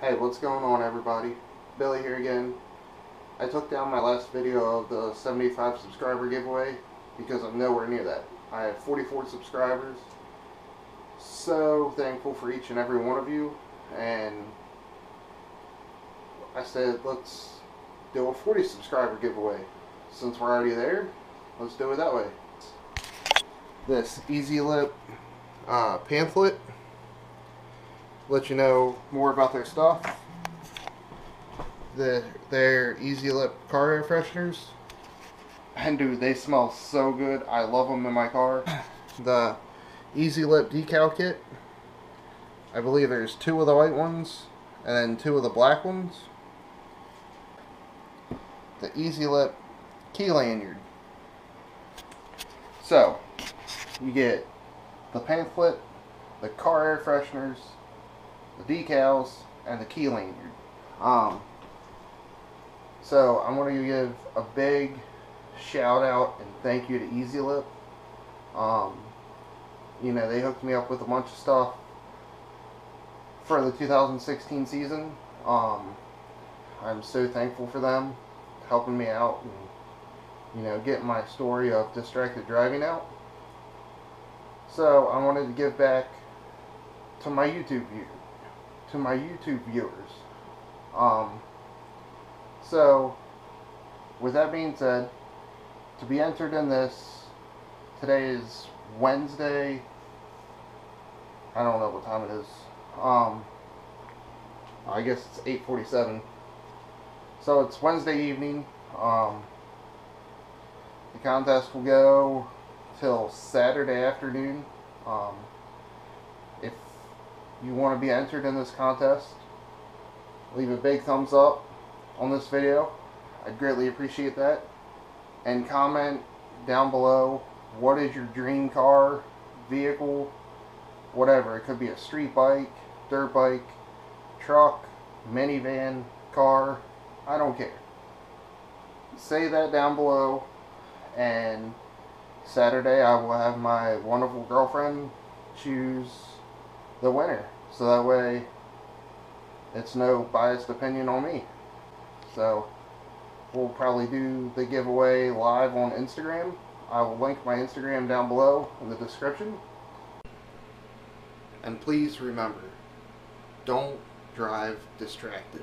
Hey, what's going on everybody? Billy here again. I took down my last video of the 75 subscriber giveaway because I'm nowhere near that. I have 44 subscribers. So thankful for each and every one of you and I said let's do a 40 subscriber giveaway. Since we're already there, let's do it that way. This EZ Lip uh, pamphlet let you know more about their stuff. The their EZ Lip car air fresheners. And dude, they smell so good. I love them in my car. The EZ Lip decal kit. I believe there's two of the white ones and then two of the black ones. The EZ Lip key lanyard. So, you get the pamphlet, the car air fresheners, the decals, and the key lanyard. Um, so I'm going to give a big shout out and thank you to EZ Lip. Um, you know, they hooked me up with a bunch of stuff for the 2016 season. Um, I'm so thankful for them helping me out and, you know, getting my story of distracted driving out. So I wanted to give back to my YouTube view, to my YouTube viewers. Um, so, with that being said, to be entered in this, today is Wednesday. I don't know what time it is. Um, I guess it's 8:47. So it's Wednesday evening. Um, the contest will go till Saturday afternoon. Um, if you want to be entered in this contest, leave a big thumbs up on this video. I'd greatly appreciate that. And comment down below what is your dream car, vehicle, whatever. It could be a street bike, dirt bike, truck, minivan, car. I don't care. Say that down below and Saturday I will have my wonderful girlfriend choose the winner. So that way it's no biased opinion on me. So we'll probably do the giveaway live on Instagram. I will link my Instagram down below in the description. And please remember, don't drive distracted.